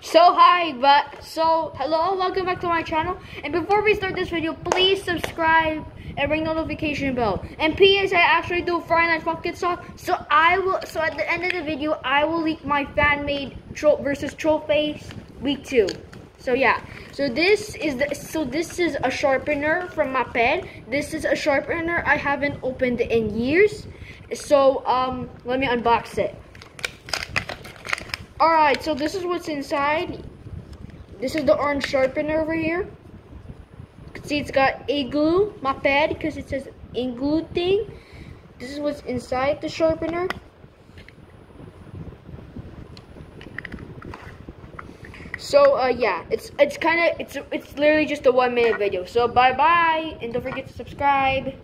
So hi, but so hello, welcome back to my channel. And before we start this video, please subscribe and ring notification bell. And P.S. I actually do Friday Night Funkin' Song. So I will. So at the end of the video, I will leak my fan made tro versus troll face week two. So yeah. So this is the. So this is a sharpener from my pen. This is a sharpener I haven't opened in years. So um, let me unbox it. Alright, so this is what's inside. This is the orange sharpener over here. See it's got igloo, Maped, because it says igloo thing. This is what's inside the sharpener. So uh, yeah, it's it's kind of it's it's literally just a one minute video. So bye bye, and don't forget to subscribe.